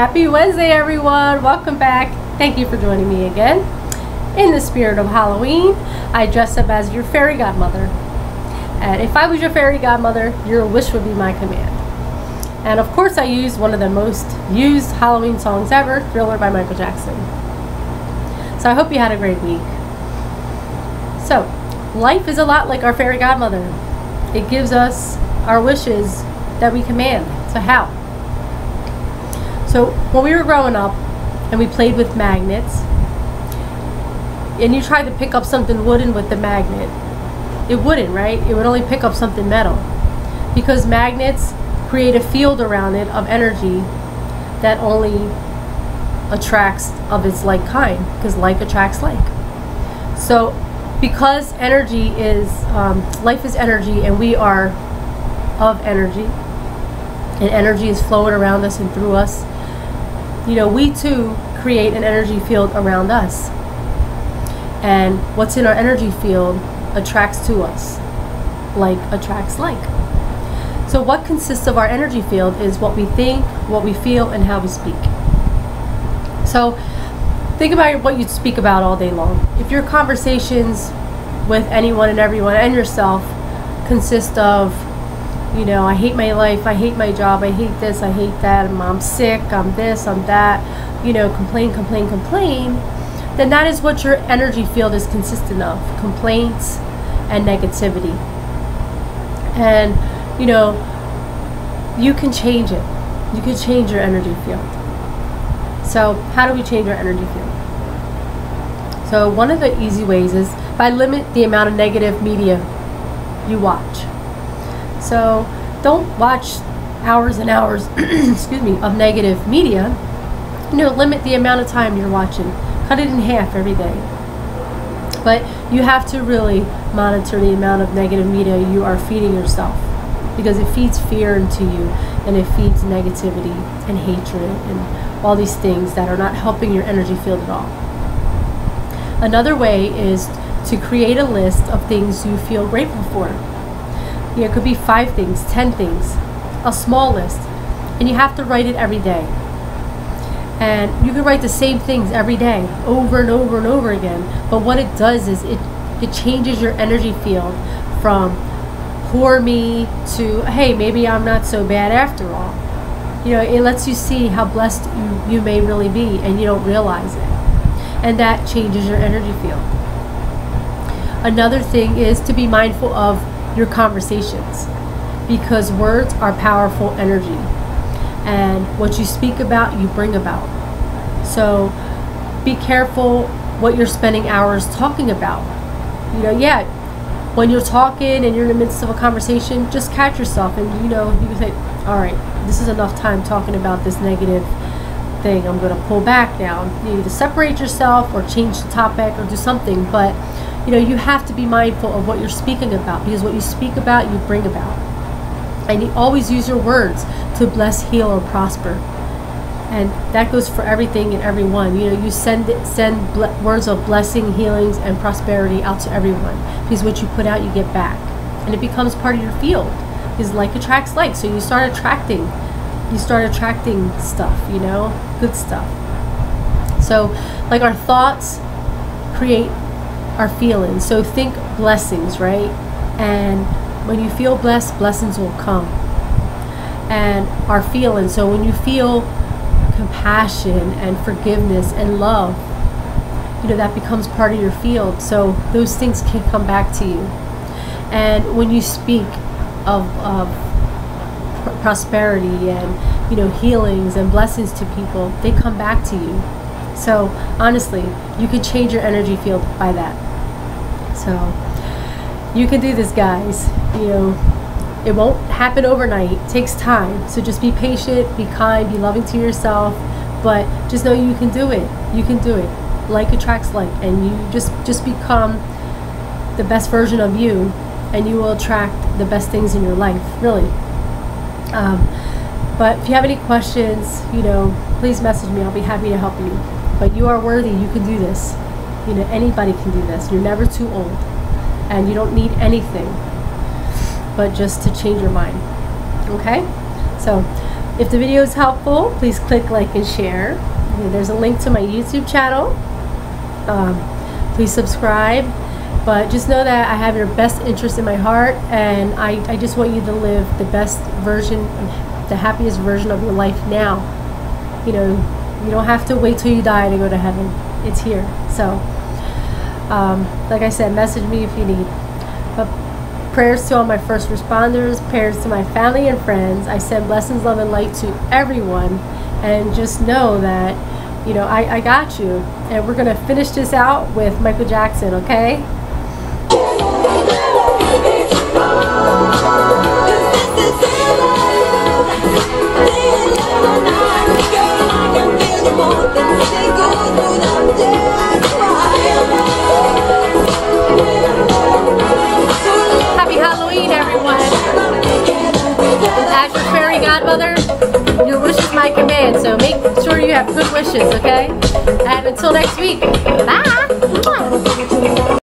Happy Wednesday, everyone. Welcome back. Thank you for joining me again. In the spirit of Halloween, I dress up as your fairy godmother. And if I was your fairy godmother, your wish would be my command. And of course, I used one of the most used Halloween songs ever, Thriller by Michael Jackson. So I hope you had a great week. So, life is a lot like our fairy godmother. It gives us our wishes that we command. So, how? So, when we were growing up and we played with magnets, and you tried to pick up something wooden with the magnet, it wouldn't, right? It would only pick up something metal. Because magnets create a field around it of energy that only attracts of its like kind, because like attracts like. So, because energy is, um, life is energy, and we are of energy, and energy is flowing around us and through us, you know, we too create an energy field around us. And what's in our energy field attracts to us. Like attracts like. So, what consists of our energy field is what we think, what we feel, and how we speak. So, think about what you speak about all day long. If your conversations with anyone and everyone and yourself consist of, you know, I hate my life, I hate my job, I hate this, I hate that, I'm, sick, I'm this, I'm that, you know, complain, complain, complain, then that is what your energy field is consistent of complaints and negativity. And, you know, you can change it. You can change your energy field. So, how do we change our energy field? So, one of the easy ways is by limit the amount of negative media you watch. So, don't watch hours and hours, excuse me, of negative media. You know, limit the amount of time you're watching. Cut it in half every day. But you have to really monitor the amount of negative media you are feeding yourself because it feeds fear into you and it feeds negativity and hatred and all these things that are not helping your energy field at all. Another way is to create a list of things you feel grateful for. It could be five things, ten things, a small list, and you have to write it every day. And you can write the same things every day, over and over and over again. But what it does is it it changes your energy field from poor me to hey maybe i'm not so bad after all you know it lets you see how blessed you, you may really be and you don't realize it and that changes your energy field another thing is to be mindful of your conversations because words are powerful energy and what you speak about you bring about so be careful what you're spending hours talking about you know yeah when you're talking and you're in the midst of a conversation, just catch yourself and you know, you can say, all right, this is enough time talking about this negative thing. I'm going to pull back now. You to separate yourself or change the topic or do something, but you know, you have to be mindful of what you're speaking about because what you speak about, you bring about. And you always use your words to bless, heal, or prosper. And that goes for everything and everyone. You know you send send words of blessing healings and prosperity out to everyone because what you put out you get back. And it becomes part of your field. Because like attracts like. So you start attracting you start attracting stuff you know good stuff. So like our thoughts create our feelings so think blessings right and when you feel blessed blessings will come and our feelings so when you feel compassion and forgiveness and love, you know, that becomes part of your field. So those things can come back to you. And when you speak of, of prosperity and, you know, healings and blessings to people, they come back to you. So honestly, you can change your energy field by that. So you can do this, guys. You know, it won't happen overnight. It takes time. So just be patient, be kind, be loving to yourself, but just know you can do it. You can do it. Like attracts like and you just just become the best version of you and you will attract the best things in your life, really. Um, but if you have any questions, you know, please message me. I'll be happy to help you. But you are worthy. You can do this. You know, anybody can do this. You're never too old. And you don't need anything but just to change your mind. Okay? So If the video is helpful, please click like and share. There's a link to my YouTube channel. Um, please subscribe. But just know that I have your best interest in my heart, and I, I just want you to live the best version, the happiest version of your life now. You know, you don't have to wait till you die to go to heaven. It's here. So, um, like I said, message me if you need. But prayers to all my first responders, prayers to my family and friends. I send blessings, love, and light to everyone. And just know that, you know, I, I got you. And we're going to finish this out with Michael Jackson, okay? As your fairy godmother, your wish is my command, so make sure you have good wishes, okay? And until next week, bye!